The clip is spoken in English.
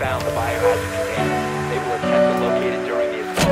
found the biohazard container. They will attempt to locate it during the assault.